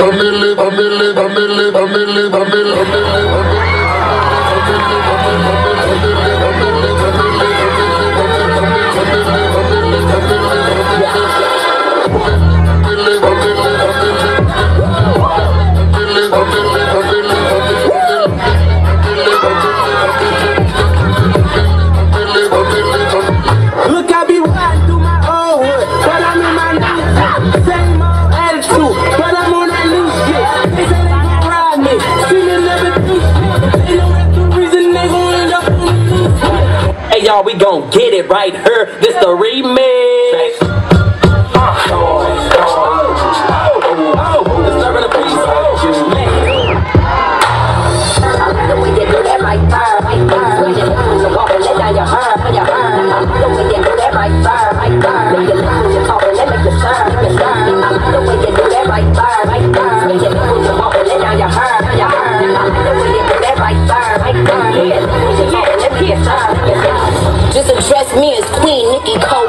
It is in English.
Bamele, bamele, bamele, bamele, bamele, bamele, bamele. y'all. We gon' get it right here. This the remix. Me is Queen Nikki Cole.